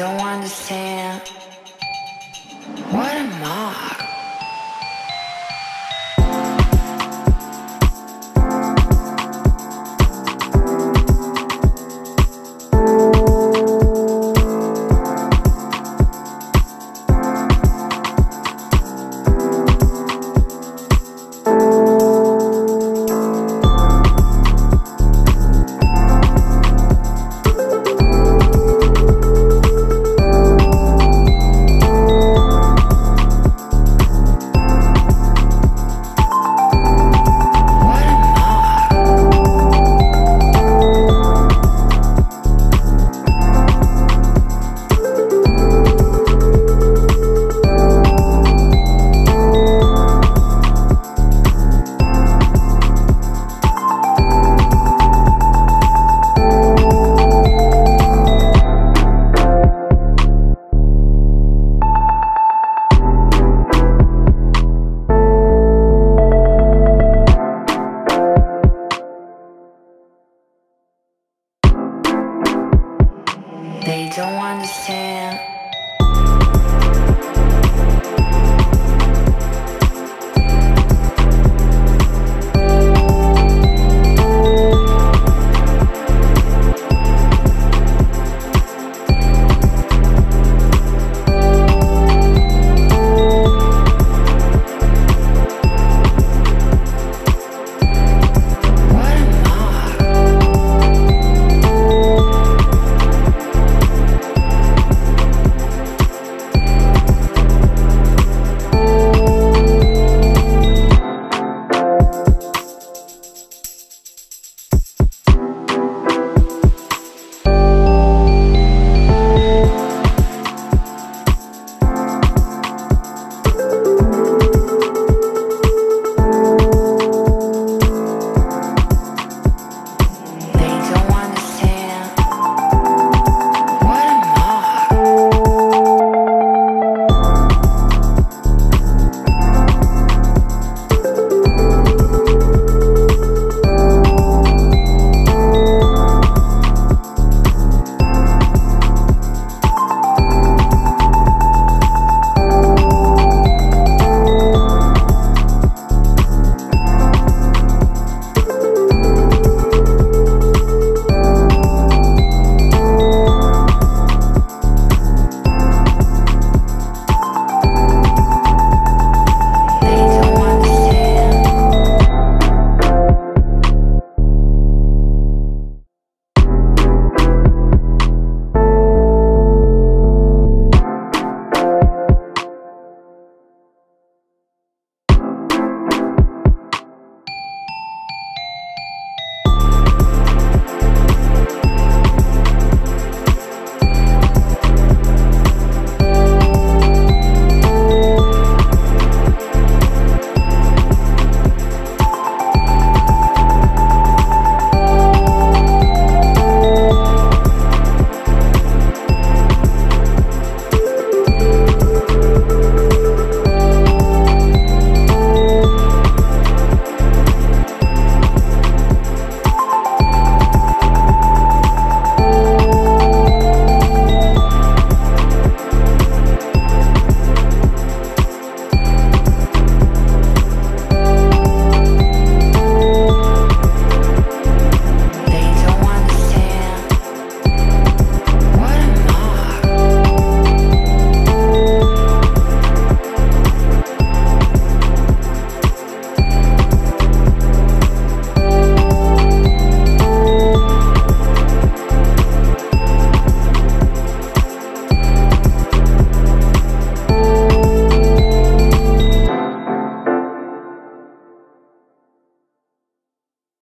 don't understand. Yeah.